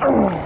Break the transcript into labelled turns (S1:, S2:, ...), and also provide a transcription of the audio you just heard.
S1: Oh.